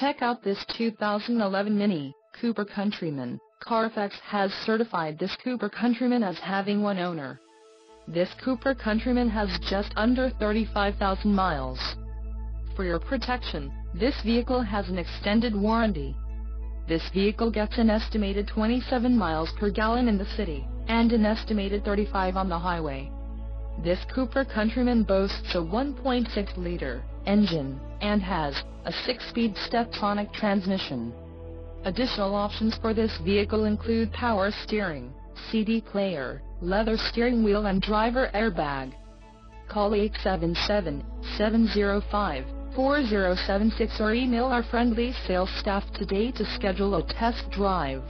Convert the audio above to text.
Check out this 2011 Mini Cooper Countryman. Carfax has certified this Cooper Countryman as having one owner. This Cooper Countryman has just under 35,000 miles. For your protection, this vehicle has an extended warranty. This vehicle gets an estimated 27 miles per gallon in the city, and an estimated 35 on the highway. This Cooper Countryman boasts a 1.6-liter engine, and has a 6-speed Steptronic transmission. Additional options for this vehicle include power steering, CD player, leather steering wheel and driver airbag. Call 877-705-4076 or email our friendly sales staff today to schedule a test drive.